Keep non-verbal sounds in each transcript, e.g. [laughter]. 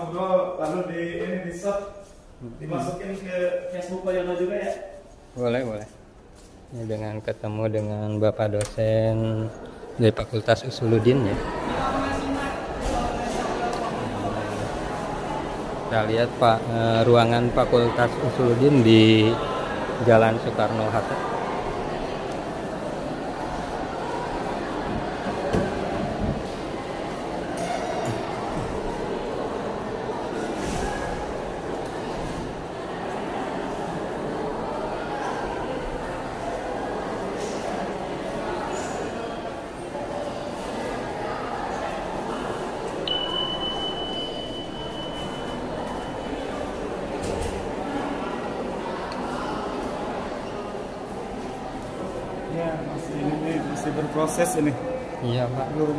ngobrol lalu di ini di shot dimasukin ke Facebook Pak Yono juga ya. Boleh, boleh. Ini dengan ketemu dengan Bapak dosen dari Fakultas Usuluddin ya. Kita lihat Pak eh, ruangan Fakultas Usuluddin di Jalan Soekarno Hatta. Ini nih, masih berproses ini. Iya Pak. Belum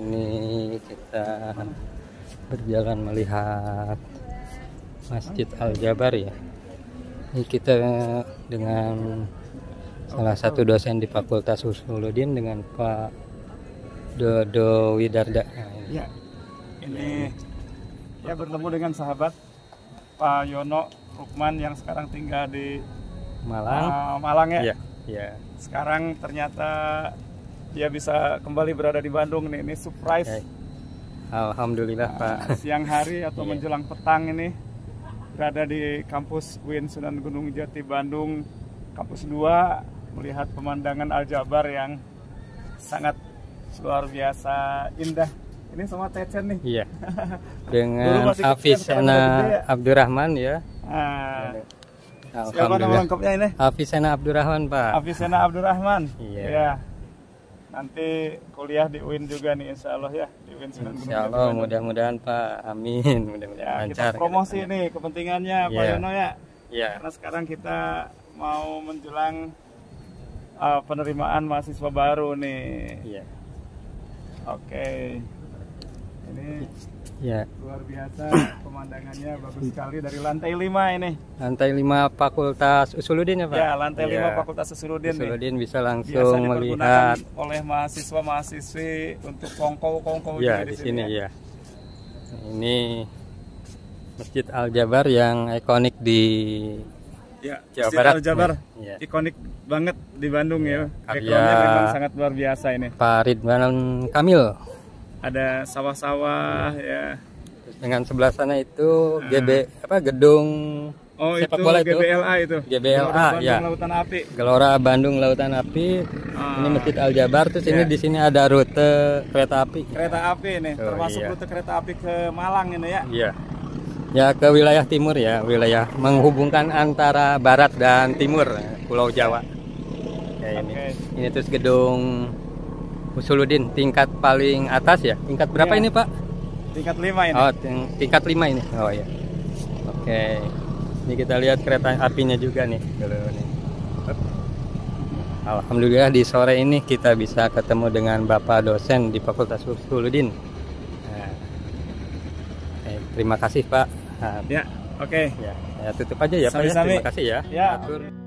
Ini kita berjalan melihat Masjid Al Jabar ya. Ini kita dengan salah satu dosen di Fakultas Usuluddin dengan Pak Dodo Widarda. Ini. ya ini ya bertemu dengan sahabat Pak Yono Rukman yang sekarang tinggal di Malang. uh, Malang ya. Iya, iya. Sekarang ternyata dia bisa kembali berada di Bandung nih. Ini surprise. Ya. Alhamdulillah Pak. siang hari atau Iya. menjelang petang ini berada di kampus UIN Sunan Gunung Jati Bandung kampus 2 melihat pemandangan Aljabar yang sangat luar biasa indah ini sama Tecen nih Iya. [laughs] Dengan udah gede ya. Abdurrahman ya. nah, siapa nama lengkapnya ini Hafizana Abdurrahman Pak. Afisena Abdurrahman Iya. Ya. nanti kuliah di UIN juga nih insya Allah ya di UIN Sunan Insya Allah mudah-mudahan Pak. Amin. Mudah-mudahan ya kita lancar. promosi nih kepentingannya Pak Iya. Yono ya Iya. Karena sekarang kita mau menjelang uh, penerimaan mahasiswa baru nih. Iya. Oke. Ini Iya. luar biasa pemandangannya bagus sekali dari lantai 5 ini. Lantai 5 Fakultas Usuluddin ya Pak? Ya, lantai Iya. 5 Fakultas Usuluddin nih. Usuluddin bisa langsung melihat oleh mahasiswa-mahasiswi untuk kongko-kongko ya juga di sini ya. ya. Ini Masjid Al Jabar yang ikonik di Ya, Jawa Masjid Barat. Al-Jabar. Iya. Ikonik banget di Bandung ya. Karya- Backgroundnya memang sangat luar biasa ini. Pak Ridwan Kamil. Ada sawah-sawah ya. Dengan sebelah sana itu GB apa gedung Oh sepak itu bola itu. GBLA itu. GBLA, Bandung ya. Lautan Api. Gelora Bandung Lautan Api. Ah. Ini Masjid Al Jabar terus ini Iya. di sini ada rute kereta api. Kereta api nih, Oh, termasuk iya. rute kereta api ke Malang ini ya. Iya. Ya ke wilayah timur ya, wilayah menghubungkan antara barat dan timur Pulau Jawa. Ya ini. Oke. Ini terus gedung Usuluddin tingkat paling atas ya. Tingkat berapa Iya. ini, Pak? Tingkat 5 ini. Oh, ting- tingkat 5 ini. Oh ya. Oke. Ini kita lihat kereta apinya juga nih. Alhamdulillah di sore ini kita bisa ketemu dengan Bapak dosen di Fakultas Usuluddin. Nah. Eh, terima kasih Pak. Nah, Ya, oke. ya, saya tutup aja ya Pak ya. Terima kasih ya. Ya. Atur.